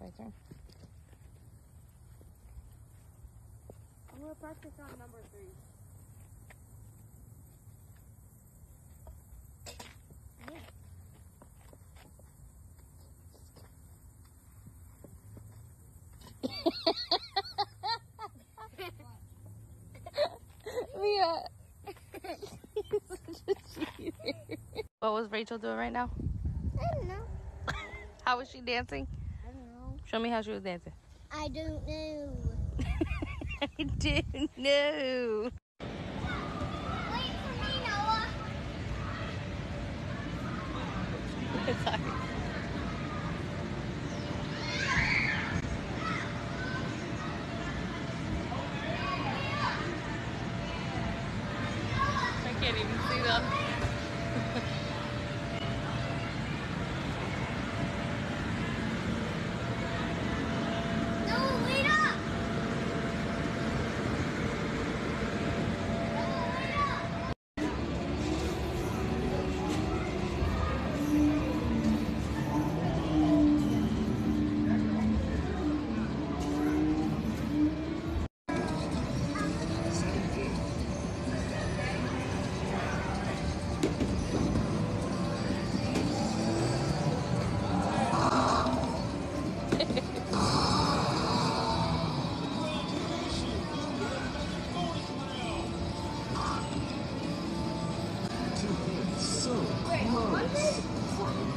my turn. I'm gonna practice on number three. Mia. what was Rachel doing right now? I don't know. How was she dancing? I don't know. Show me how she was dancing. I don't know. I didn't know. Wait for me, Noah. Sorry. I can't even see them.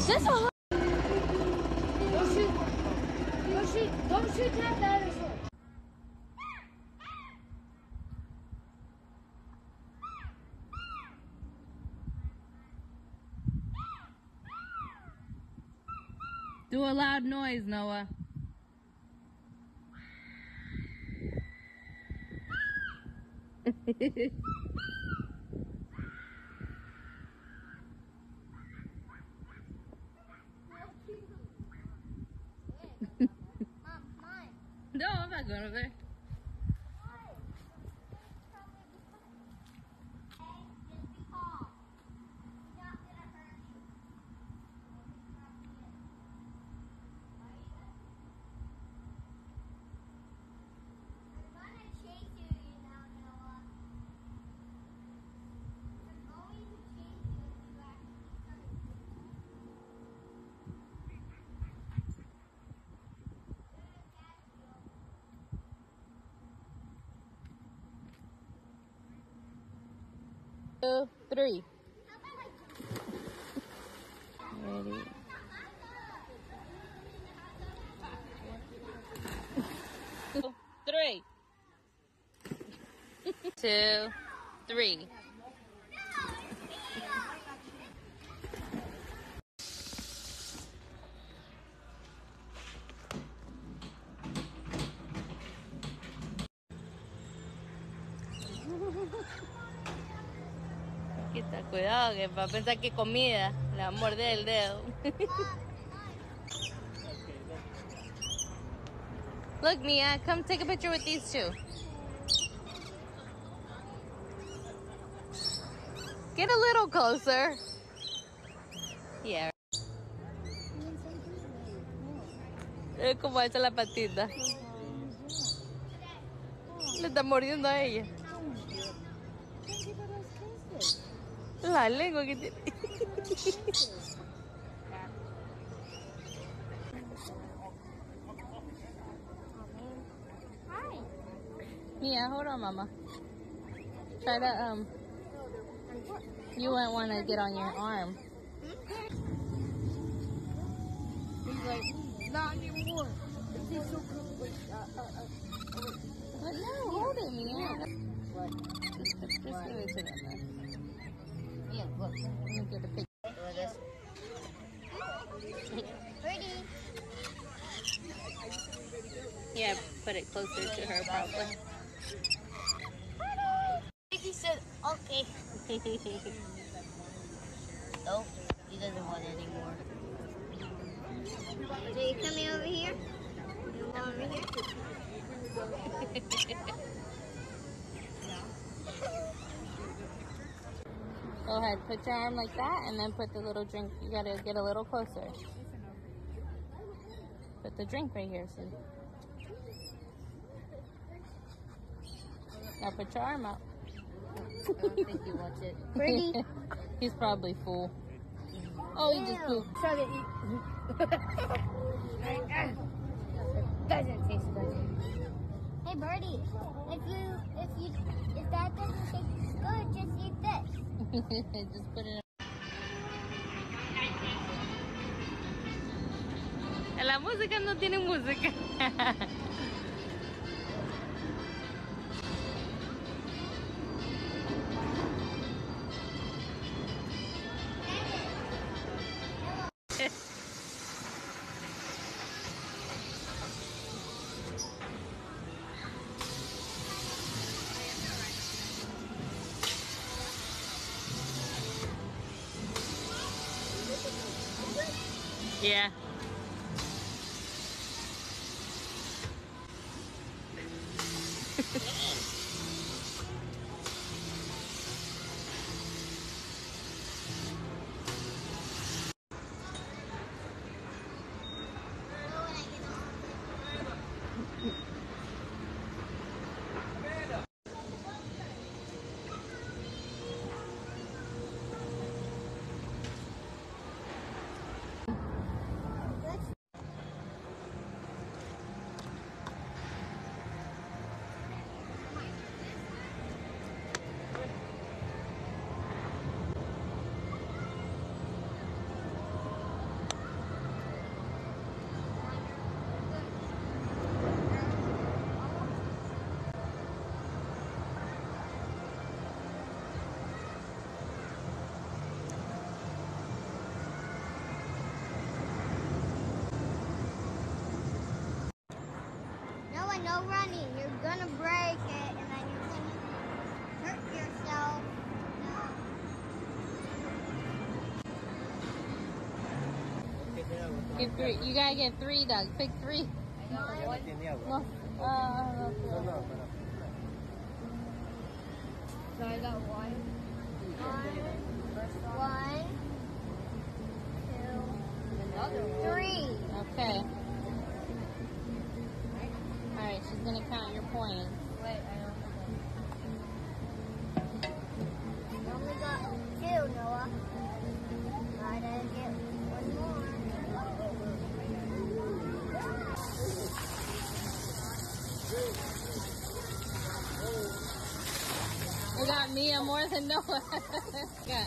This a. Don't shoot. Don't shoot that dinosaur. Do a loud noise, Noah. No, I'm not going over there. Two, three. Ready. Two, three. Two, three. Quita, cuidado que va a pensar que comida. Le va a morder el dedo. Look, Mia, come take a picture with these two. Get a little closer. Yeah. Es como esa la patita. Le está mordiendo a ella. Que tiene. Hi. Mia, hold on, mama. Try to, um, you wouldn't want to get on your arm. He's like, not anymore. He's so good. Wait, uh, uh, uh. But no, hold it, Mia. What? Just give it to them. Yeah, look. Let get a picture. Look this. Pretty. Yeah, put it closer to her, probably. He said, okay. Nope, he doesn't want it anymore. So you coming over here? You want over here? Go ahead, put your arm like that, and then put the little drink. You gotta get a little closer. Put the drink right here, see. Now put your arm out. I don't think he wants it. Birdie. He's probably full. Oh, he just pooped. Try to eat. Doesn't taste good. Hey, Birdie. If you, if you, if that doesn't taste good, just eat this. just put it in. La música no tiene música. yeah. No, running. You're gonna break it, and then you're gonna hurt yourself. No. Get three. You gotta get three, Doug. Pick three. No. Uh, So I got one. One, Another two, one. three. okay. She's gonna count your points. Wait, I don't know. You only got two, Noah. Gotta get one more. You got Mia more than Noah. yeah.